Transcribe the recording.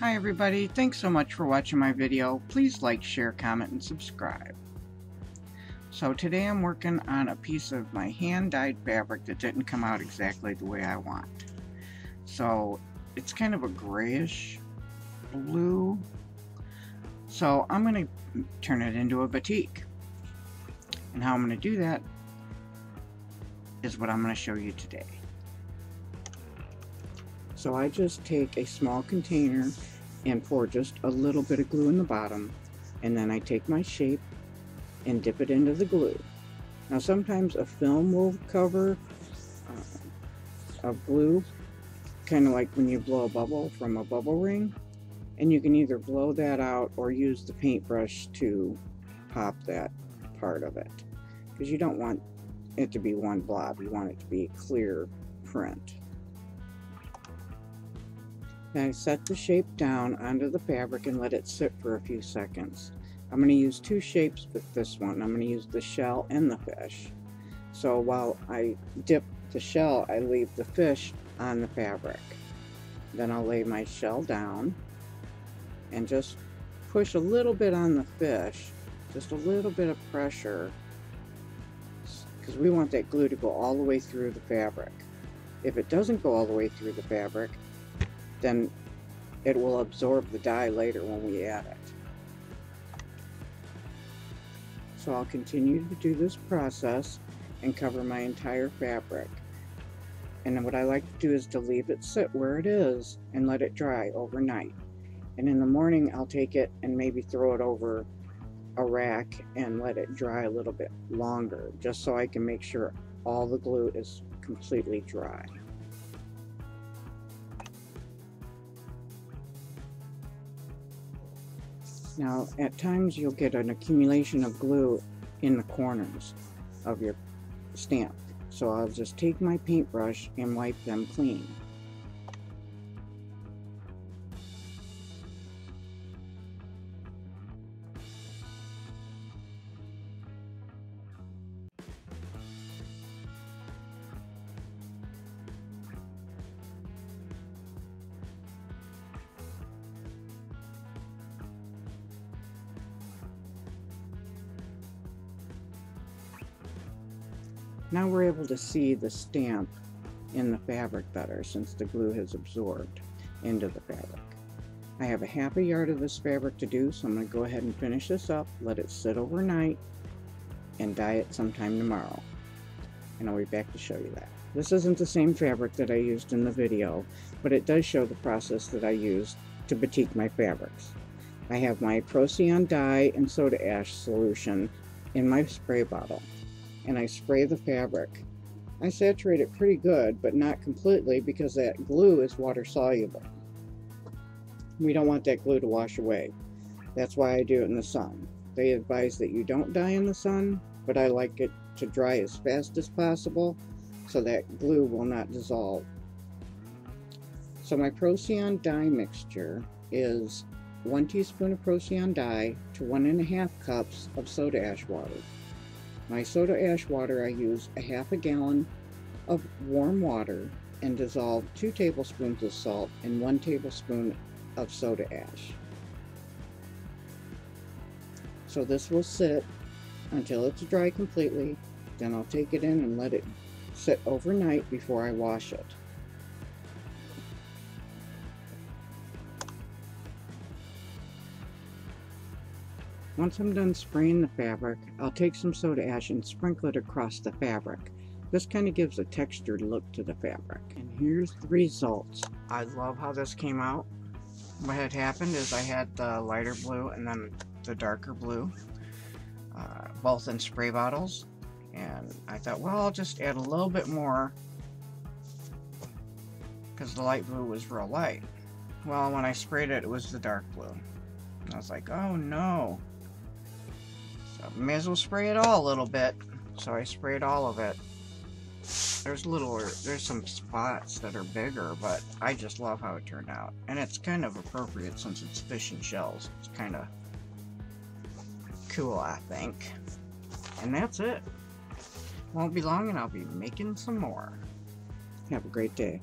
Hi everybody, thanks so much for watching my video. Please like, share, comment, and subscribe. So today I'm working on a piece of my hand-dyed fabric that didn't come out exactly the way I want. So it's kind of a grayish blue. So I'm going to turn it into a batik. And how I'm going to do that is what I'm going to show you today. So I just take a small container and pour just a little bit of glue in the bottom and then I take my shape and dip it into the glue. Now sometimes a film will cover uh, of glue, kind of like when you blow a bubble from a bubble ring, and you can either blow that out or use the paintbrush to pop that part of it because you don't want it to be one blob, you want it to be a clear print. Now I set the shape down onto the fabric and let it sit for a few seconds. I'm going to use two shapes with this one. I'm going to use the shell and the fish. So while I dip the shell, I leave the fish on the fabric. Then I'll lay my shell down and just push a little bit on the fish, just a little bit of pressure, because we want that glue to go all the way through the fabric. If it doesn't go all the way through the fabric, then it will absorb the dye later when we add it. So I'll continue to do this process and cover my entire fabric. And then what I like to do is to leave it sit where it is and let it dry overnight. And in the morning I'll take it and maybe throw it over a rack and let it dry a little bit longer just so I can make sure all the glue is completely dry. Now, at times you'll get an accumulation of glue in the corners of your stamp. So I'll just take my paintbrush and wipe them clean. Now we're able to see the stamp in the fabric better since the glue has absorbed into the fabric. I have a half a yard of this fabric to do, so I'm going to go ahead and finish this up, let it sit overnight, and dye it sometime tomorrow. And I'll be back to show you that. This isn't the same fabric that I used in the video, but it does show the process that I used to batik my fabrics. I have my Procion dye and soda ash solution in my spray bottle and I spray the fabric. I saturate it pretty good, but not completely because that glue is water soluble. We don't want that glue to wash away. That's why I do it in the sun. They advise that you don't dye in the sun, but I like it to dry as fast as possible so that glue will not dissolve. So my Procion dye mixture is one teaspoon of Procion dye to one and a half cups of soda ash water. My soda ash water I use a half a gallon of warm water and dissolve 2 tablespoons of salt and 1 tablespoon of soda ash. So this will sit until it's dry completely, then I'll take it in and let it sit overnight before I wash it. Once I'm done spraying the fabric, I'll take some soda ash and sprinkle it across the fabric. This kind of gives a textured look to the fabric. And here's the results. I love how this came out. What had happened is I had the lighter blue and then the darker blue, uh, both in spray bottles. And I thought, well, I'll just add a little bit more because the light blue was real light. Well, when I sprayed it, it was the dark blue. I was like, oh no. So may as well spray it all a little bit. So I sprayed all of it. There's little, there's some spots that are bigger, but I just love how it turned out. And it's kind of appropriate since it's fish and shells. It's kind of cool, I think. And that's it. Won't be long and I'll be making some more. Have a great day.